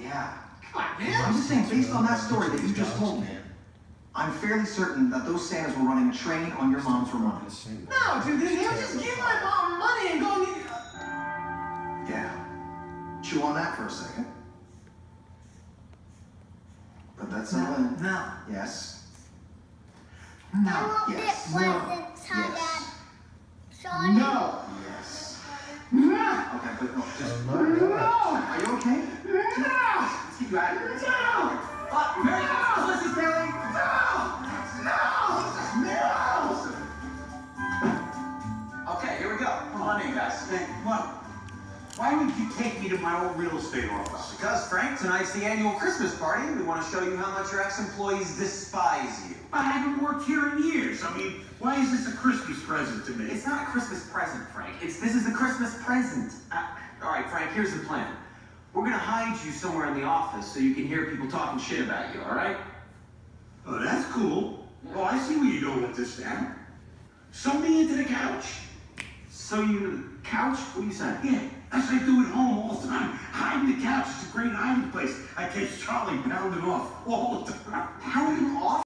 Yeah. Come on, man. I'm just saying, based on that story that you just told me, I'm fairly certain that those Santas were running a train on your mom's remote. No, dude, they would just give my mom money and go and Yeah. Chew on that for a second. But that's No, not in. no, Yes. no, yes, no, we go. Come on in, guys. Hey, what? Why would you take me to my old real estate office? Because, Frank, tonight's the annual Christmas party. We want to show you how much your ex-employees despise you. I haven't worked here in years. I mean, why is this a Christmas present to me? It's not a Christmas present, Frank. It's this is a Christmas present. Uh, all right, Frank. Here's the plan. We're gonna hide you somewhere in the office so you can hear people talking shit about you. All right? Oh, that's cool. Oh, I see where you're going with this now. Sew me into the couch. So you the couch? What are you saying? Yeah, as I do at home all the time. Hiding the couch is a great hiding place. I catch Charlie pounding off all the time. Pounding off?